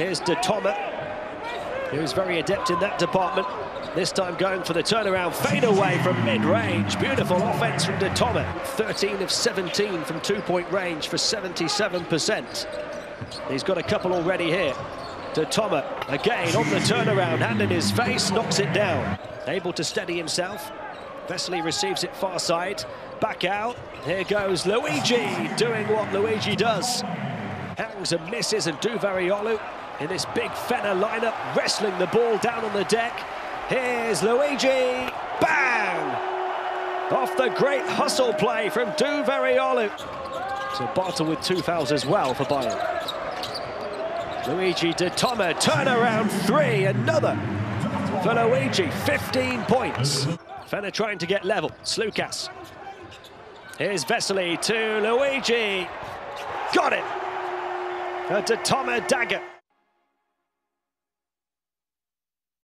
Here's Datome, who's very adept in that department. This time going for the turnaround fade away from mid-range. Beautiful offense from Datome. 13 of 17 from two-point range for 77%. He's got a couple already here. Datome again on the turnaround, hand in his face, knocks it down. Able to steady himself. Vesely receives it far side. Back out. Here goes Luigi doing what Luigi does. Hangs and misses and Duverioglu in this big Fener lineup, wrestling the ball down on the deck. Here's Luigi. Bang! Off the great hustle play from Duverioglu. So Barthel with two fouls as well for Bayern. Luigi Datome, turnaround three, another for Luigi, 15 points. Fener trying to get level, Sloukas. Here's Vesely to Luigi. Got it! A Datome dagger.